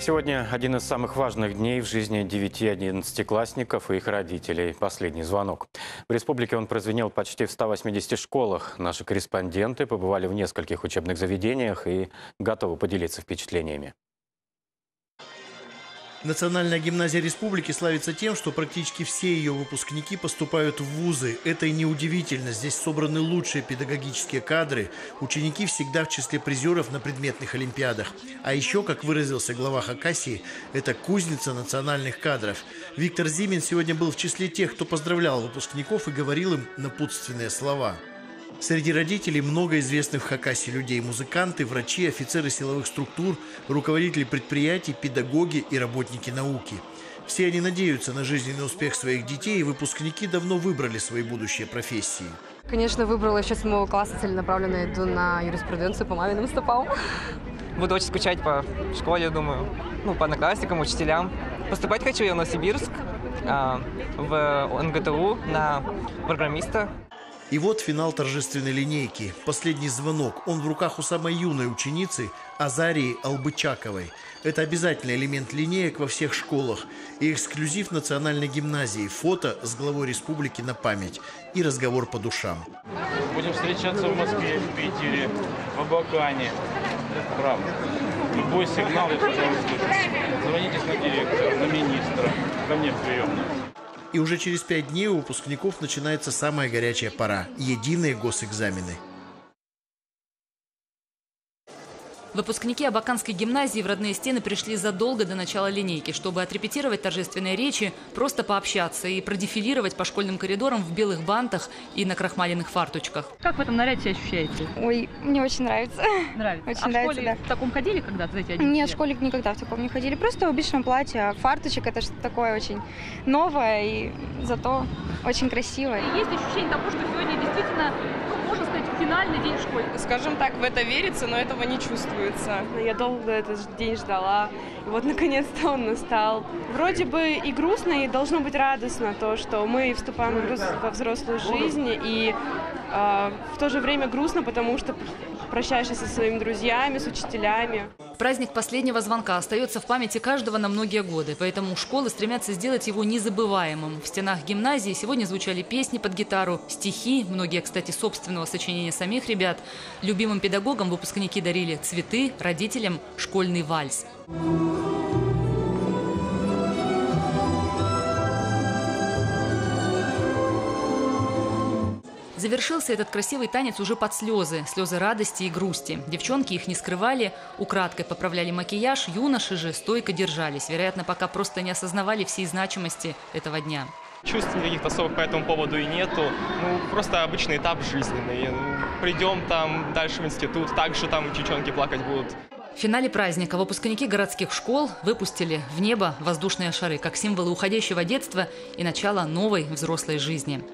Сегодня один из самых важных дней в жизни 9-11-классников и их родителей. Последний звонок. В республике он прозвенел почти в 180 школах. Наши корреспонденты побывали в нескольких учебных заведениях и готовы поделиться впечатлениями. Национальная гимназия республики славится тем, что практически все ее выпускники поступают в вузы. Это и неудивительно. Здесь собраны лучшие педагогические кадры. Ученики всегда в числе призеров на предметных олимпиадах. А еще, как выразился глава Хакасии, это кузница национальных кадров. Виктор Зимин сегодня был в числе тех, кто поздравлял выпускников и говорил им напутственные слова. Среди родителей много известных в Хакасии людей – музыканты, врачи, офицеры силовых структур, руководители предприятий, педагоги и работники науки. Все они надеются на жизненный успех своих детей, и выпускники давно выбрали свои будущие профессии. Конечно, выбрала еще с моего класса целенаправленно иду на юриспруденцию по маминым стопам. Буду очень скучать по школе, думаю, ну, по одноклассникам, учителям. Поступать хочу я в Новосибирск, а, в НГТУ на программиста. И вот финал торжественной линейки. Последний звонок. Он в руках у самой юной ученицы Азарии Албычаковой. Это обязательный элемент линеек во всех школах. И эксклюзив национальной гимназии. Фото с главой республики на память. И разговор по душам. Будем встречаться в Москве, в Питере, в Абакане. Правда. Любой сигнал, если я услышу. Звонитесь на директора, на министра, ко мне в приемную. И уже через пять дней у выпускников начинается самая горячая пора – единые госэкзамены. Выпускники Абаканской гимназии в родные стены пришли задолго до начала линейки, чтобы отрепетировать торжественные речи, просто пообщаться и продефилировать по школьным коридорам в белых бантах и на крахмаленных фарточках. Как в этом наряде себя ощущаете? Ой, мне очень нравится. Нравится. Очень а нравится, в школе да. в таком ходили когда-то за эти 11 Нет, в школе никогда в таком не ходили. Просто в обычном платье. А фарточек это что-то такое очень новое и зато очень красивое. Есть ощущение того, что сегодня действительно, ну, можно сказать, финальный день в школе. Скажем так, в это верится, но этого не чувствуется. Я долго этот день ждала, и вот наконец-то он настал. Вроде бы и грустно, и должно быть радостно то, что мы вступаем во взрослую жизнь, и э, в то же время грустно, потому что прощаешься со своими друзьями, с учителями. Праздник последнего звонка остается в памяти каждого на многие годы, поэтому школы стремятся сделать его незабываемым. В стенах гимназии сегодня звучали песни под гитару, стихи, многие, кстати, собственного сочинения самих ребят. Любимым педагогам выпускники дарили цветы, родителям – школьный вальс. Завершился этот красивый танец уже под слезы, слезы радости и грусти. Девчонки их не скрывали, украдкой поправляли макияж, юноши же стойко держались, вероятно, пока просто не осознавали всей значимости этого дня. Чувств никаких особых по этому поводу и нету. Ну, просто обычный этап жизненный. Ну, Придем там дальше в институт, также там девчонки плакать будут. В финале праздника выпускники городских школ выпустили в небо воздушные шары как символы уходящего детства и начала новой взрослой жизни.